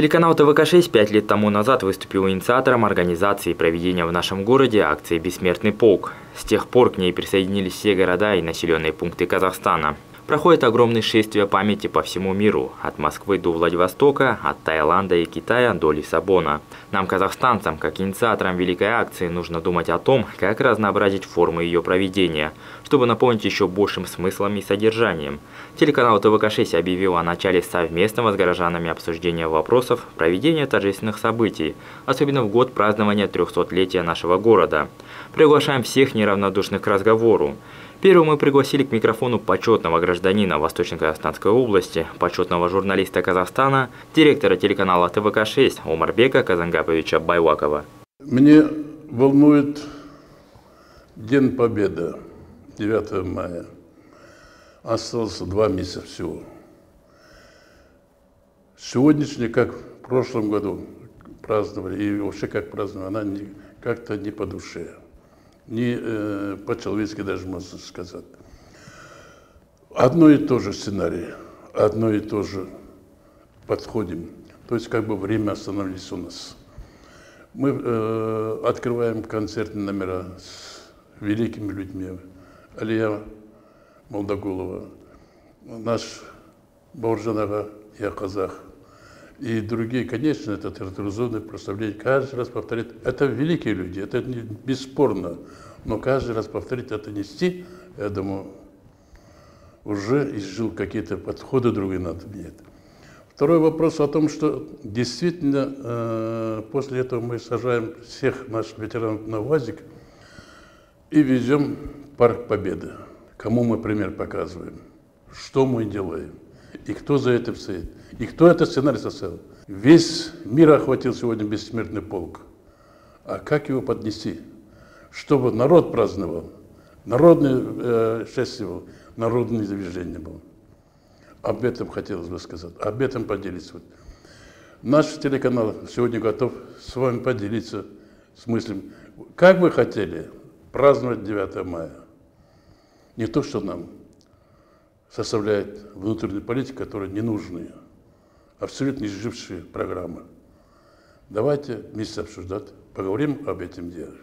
Телеканал ТВК-6 пять лет тому назад выступил инициатором организации проведения в нашем городе акции «Бессмертный полк». С тех пор к ней присоединились все города и населенные пункты Казахстана. Проходит огромное шествие памяти по всему миру, от Москвы до Владивостока, от Таиланда и Китая до Лиссабона. Нам, казахстанцам, как инициаторам великой акции, нужно думать о том, как разнообразить формы ее проведения, чтобы наполнить еще большим смыслом и содержанием. Телеканал ТВК-6 объявил о начале совместного с горожанами обсуждения вопросов проведения торжественных событий, особенно в год празднования 300-летия нашего города. Приглашаем всех неравнодушных к разговору. Первым мы пригласили к микрофону почетного гражданина Восточно-Казахстанской области, почетного журналиста Казахстана, директора телеканала ТВК-6 Омарбека Казангаповича Байлакова. Мне волнует День Победы, 9 мая. Осталось два месяца всего. Сегодняшний, как в прошлом году праздновали, и вообще как праздновали, она как-то не по душе не э, по-человечески даже можно сказать. Одно и то же сценарий, одно и то же подходим. То есть как бы время остановились у нас. Мы э, открываем концертные номера с великими людьми. Алия Молдогулова, наш Бауржанага, я казах, и другие, конечно, это традиционное прославление. Каждый раз повторять. Это великие люди, это бесспорно. Но каждый раз повторить это нести, я думаю, уже изжил какие-то подходы другие надо менять. Второй вопрос о том, что действительно э, после этого мы сажаем всех наших ветеранов на УАЗик и везем Парк Победы. Кому мы пример показываем, что мы делаем и кто за это стоит. И кто этот сценарий составил? Весь мир охватил сегодня бессмертный полк. А как его поднести? Чтобы народ праздновал, народное э, шествие было, народное движение было. Об этом хотелось бы сказать, об этом поделиться. Наш телеканал сегодня готов с вами поделиться с мыслью, как вы хотели праздновать 9 мая. Не то, что нам составляет внутреннюю политику, которая не нужная, абсолютно изжившие программы. Давайте вместе обсуждать, поговорим об этом деле.